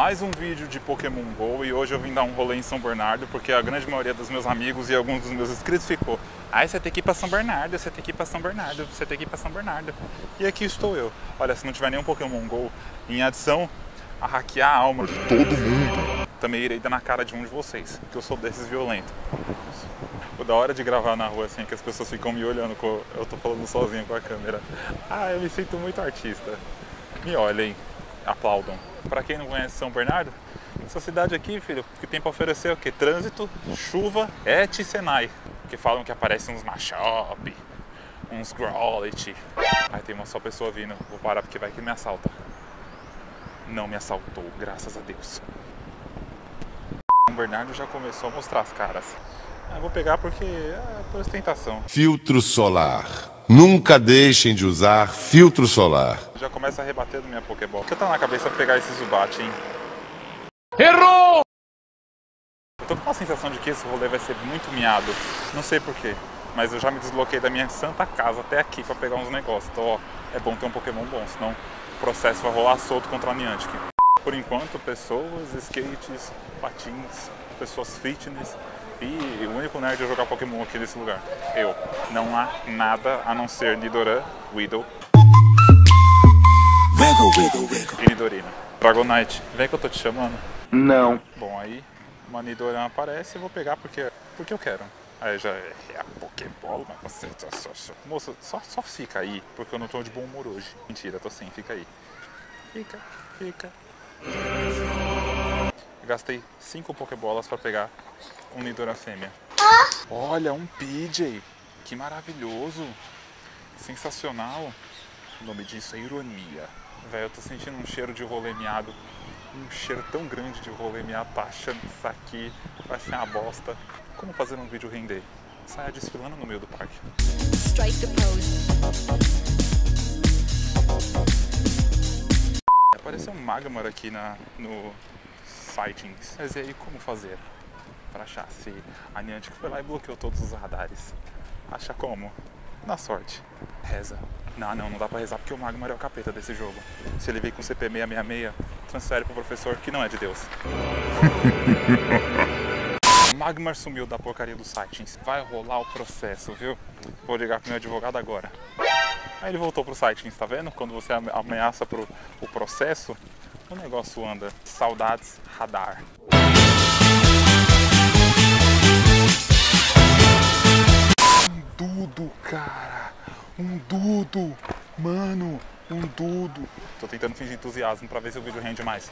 mais um vídeo de Pokémon GO e hoje eu vim dar um rolê em São Bernardo porque a grande maioria dos meus amigos e alguns dos meus inscritos ficou Ai, você tem que ir pra São Bernardo, você tem que ir pra São Bernardo, você tem que ir pra São Bernardo. E aqui estou eu. Olha, se não tiver nenhum Pokémon GO em adição a hackear a alma de todo mundo, também irei dar na cara de um de vocês, porque eu sou desses violentos. O da hora de gravar na rua assim, que as pessoas ficam me olhando, eu tô falando sozinho com a câmera. Ah, eu me sinto muito artista. Me olhem, aplaudam. Para quem não conhece São Bernardo, essa cidade aqui, filho, que tem para oferecer o quê? Trânsito, chuva, et Senai. Que falam que aparecem uns Machop, uns Growlit. Aí tem uma só pessoa vindo, vou parar porque vai que me assalta. Não me assaltou, graças a Deus. São Bernardo já começou a mostrar as caras. Ah, vou pegar porque é por ostentação. Filtro solar. Nunca deixem de usar filtro solar. Já começa a rebater do minha Pokéball. O que tá na cabeça pegar esse Zubat, hein? Errou! Eu tô com uma sensação de que esse rolê vai ser muito miado. Não sei porquê. Mas eu já me desloquei da minha santa casa até aqui pra pegar uns negócios. Então, ó, é bom ter um Pokémon bom, senão o processo vai rolar solto contra a Niantic. Por enquanto, pessoas, skates, patins, pessoas fitness e o único nerd a jogar Pokémon aqui nesse lugar. Eu. Não há nada a não ser Nidoran, Widow e Nidorina. Dragonite, vem que eu tô te chamando. Não. Bom, aí uma Nidoran aparece eu vou pegar porque, porque eu quero. Aí já é, é a Pokébola, mas você tá só, só. Moça, só, só fica aí, porque eu não tô de bom humor hoje. Mentira, tô sim, fica aí. Fica, fica. Gastei 5 Pokébolas pra pegar um Nidoran fêmea. Olha, um PJ! Que maravilhoso! Sensacional! O nome disso é ironia. Velho, eu tô sentindo um cheiro de rolê miado. Um cheiro tão grande de rolê miado. Tô achando que isso aqui vai ser uma bosta. Como fazer um vídeo render? Saia desfilando no meio do parque. Strike the pose. Apareceu um Magmar aqui na, no Sightings. Mas e aí, como fazer? Pra achar se a Niantic foi lá e bloqueou todos os radares. Acha como? Na sorte. Reza. Não, não, não dá pra rezar porque o Magmar é o capeta desse jogo. Se ele veio com CP666, transfere pro professor que não é de Deus. Magmar sumiu da porcaria do Sightings. Vai rolar o processo, viu? Vou ligar pro meu advogado agora. Aí ele voltou pro Sightings, tá vendo? Quando você ame- ameaça pro o processo, o negócio anda. Saudades radar. Um dudo, cara. Um dudo. Mano, um dudo. Tô tentando fingir entusiasmo pra ver se o vídeo rende mais.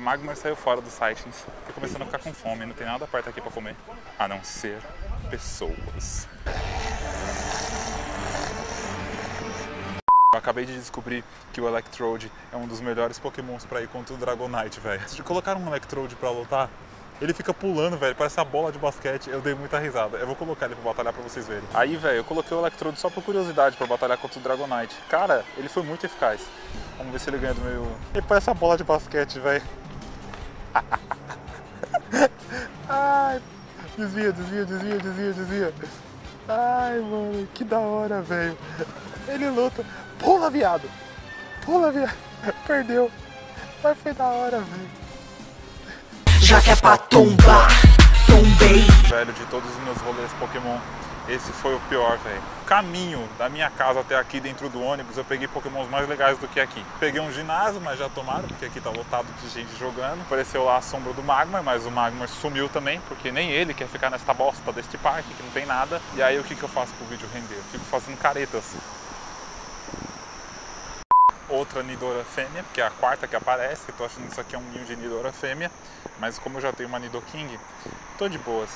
Magmar saiu fora do Sightings. Tô começando a ficar com fome, não tem nada perto aqui pra comer. A não ser pessoas. Eu acabei de descobrir que o Electrode é um dos melhores pokémons pra ir contra o Dragonite, velho. Se colocar um Electrode pra lutar, ele fica pulando, velho, parece uma bola de basquete. Eu dei muita risada. Eu vou colocar ele pra batalhar pra vocês verem. Aí, velho, eu coloquei o Electrode só por curiosidade pra batalhar contra o Dragonite. Cara, ele foi muito eficaz. Vamos ver se ele ganha do meu... Ele parece uma bola de basquete, velho. Ai, desvia, desvia, desvia, desvia, desvia. Ai, mano, que da hora, velho. Ele luta. Pula, viado. Pula, viado. Perdeu. Mas foi da hora, velho. Já que é pra tombar, tombei. Velho, de todos os meus rolês Pokémon, esse foi o pior, velho. Caminho da minha casa até aqui dentro do ônibus, eu peguei Pokémons mais legais do que aqui. Peguei um ginásio, mas já tomaram, porque aqui tá lotado de gente jogando. Apareceu lá a sombra do Magmar, mas o Magmar sumiu também, porque nem ele quer ficar nesta bosta deste parque, que não tem nada. E aí o que, que eu faço pro vídeo render? Eu fico fazendo caretas. Outra Nidora fêmea, que é a quarta que aparece. Tô achando que isso aqui é um ninho de Nidora fêmea. Mas como eu já tenho uma Nidoking, tô de boas.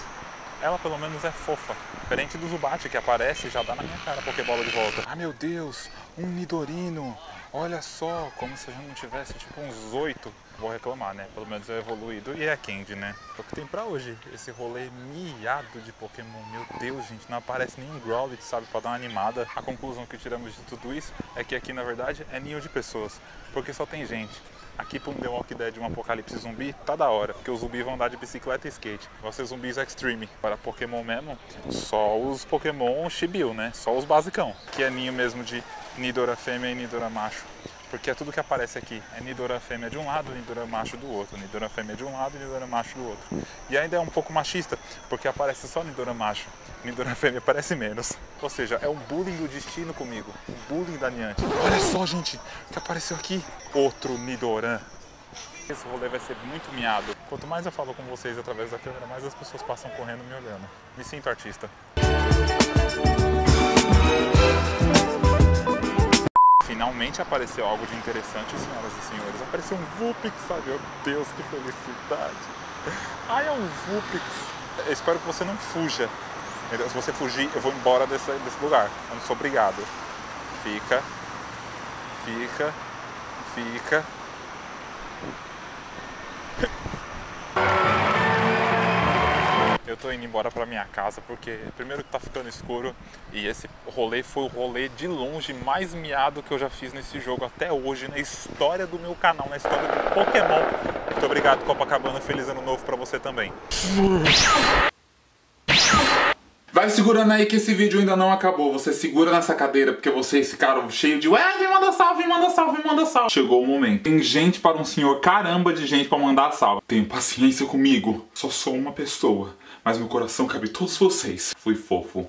Ela pelo menos é fofa. Diferente do Zubat que aparece e já dá na minha cara a Pokébola de volta. Ah meu Deus, um Nidorino. Olha só, como se eu não tivesse tipo uns oito. Vou reclamar, né? Pelo menos é evoluído. E é Candy, né? É o que tem pra hoje. Esse rolê miado de Pokémon. Meu Deus, gente, não aparece nenhum Growlit, sabe? Pra dar uma animada. A conclusão que tiramos de tudo isso é que aqui, na verdade, é ninho de pessoas. Porque só tem gente. Aqui para um The Walking Dead, um apocalipse zumbi, tá da hora, porque os zumbis vão andar de bicicleta e skate. Vão ser zumbis extreme. Para Pokémon mesmo, só os Pokémon Shibiu, né? Só os basicão. Que é ninho mesmo de Nidora fêmea e Nidora macho. Porque é tudo que aparece aqui. É Nidora fêmea de um lado, Nidora macho do outro. Nidora fêmea de um lado, Nidora macho do outro. E ainda é um pouco machista, porque aparece só Nidora macho. Nidora fêmea aparece menos. Ou seja, é um bullying do destino comigo. Um bullying da Niante. Olha só, gente, o que apareceu aqui. Outro Nidoran. Esse rolê vai ser muito miado. Quanto mais eu falo com vocês através da câmera, mais as pessoas passam correndo me olhando. Me sinto artista. Finalmente apareceu algo de interessante, senhoras e senhores. Apareceu um Vulpix, sabe? Meu Deus, que felicidade. Ai, é um Vulpix. Espero que você não fuja. Se você fugir, eu vou embora desse, desse lugar. Eu não sou obrigado. Fica. Fica. Fica. Eu tô indo embora pra minha casa porque primeiro que tá ficando escuro e esse rolê foi o rolê de longe mais miado que eu já fiz nesse jogo até hoje na história do meu canal, na história do Pokémon. Muito obrigado Copacabana, feliz ano novo pra você também. Vai segurando aí que esse vídeo ainda não acabou. Você segura nessa cadeira porque vocês ficaram cheios de Ué, me manda salve, me manda salve, me manda salve. Chegou o momento. Tem gente para um senhor, caramba de gente para mandar salve. Tenham paciência comigo. Só sou uma pessoa. Mas meu coração cabe todos vocês. Fui fofo.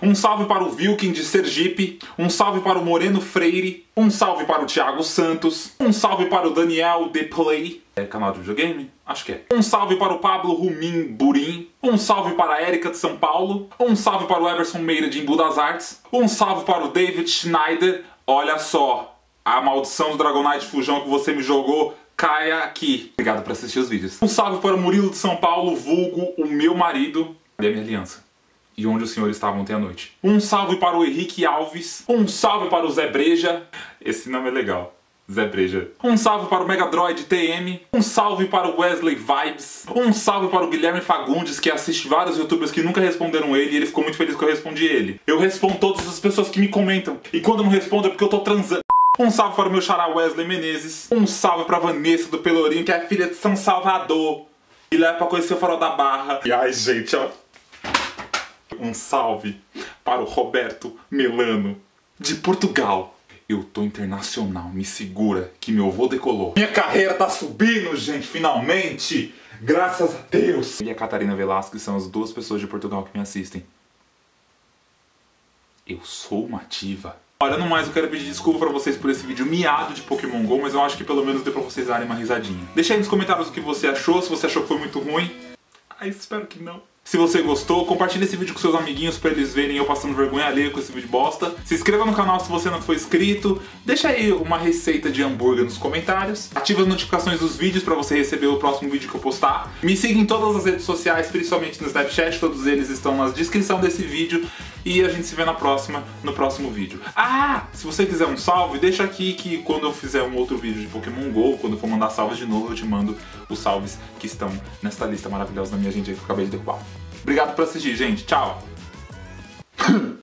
Um salve para o Vilkin de Sergipe. Um salve para o Moreno Freire. Um salve para o Thiago Santos. Um salve para o Daniel The Play. É canal de videogame? Acho que é. Um salve para o Pablo Rumim Burim. Um salve para a Érica de São Paulo. Um salve para o Everson Meira de Embu das Artes. Um salve para o David Schneider. Olha só, a maldição do Dragonite Fujão que você me jogou caia aqui. Obrigado por assistir os vídeos. Um salve para o Murilo de São Paulo, vulgo o meu marido. Cadê a minha aliança? E onde o senhor estava ontem à noite. Um salve para o Henrique Alves. Um salve para o Zé Breja. Esse nome é legal. Zé Breja. Um salve para o Megadroid TM. Um salve para o Wesley Vibes. Um salve para o Guilherme Fagundes, que assiste vários youtubers que nunca responderam ele e ele ficou muito feliz que eu respondi ele. Eu respondo todas as pessoas que me comentam. E quando eu não respondo é porque eu tô transando. Um salve para o meu xará Wesley Menezes. Um salve para Vanessa do Pelourinho, que é filha de São Salvador. E leva pra conhecer o farol da Barra. E ai, gente, ó. Um salve para o Roberto Melano, de Portugal. Eu tô internacional, me segura que meu avô decolou. Minha carreira tá subindo, gente, finalmente! Graças a Deus! E a Catarina Velasco são as duas pessoas de Portugal que me assistem. Eu sou uma ativa. Olha, no mais, eu quero pedir desculpa pra vocês por esse vídeo miado de Pokémon GO, mas eu acho que pelo menos deu pra vocês darem uma risadinha. Deixa aí nos comentários o que você achou, se você achou que foi muito ruim. Ah, espero que não. Se você gostou, compartilhe esse vídeo com seus amiguinhos pra eles verem eu passando vergonha alheia com esse vídeo bosta. Se inscreva no canal se você não for inscrito. Deixa aí uma receita de hambúrguer nos comentários. Ative as notificações dos vídeos pra você receber o próximo vídeo que eu postar. Me siga em todas as redes sociais, principalmente no Snapchat. Todos eles estão na descrição desse vídeo. E a gente se vê na próxima, no próximo vídeo. Ah, se você quiser um salve, deixa aqui que quando eu fizer um outro vídeo de Pokémon GO, quando eu for mandar salves de novo, eu te mando os salves que estão nesta lista maravilhosa da minha gente aí que eu acabei de derrubar. Obrigado por assistir, gente. Tchau!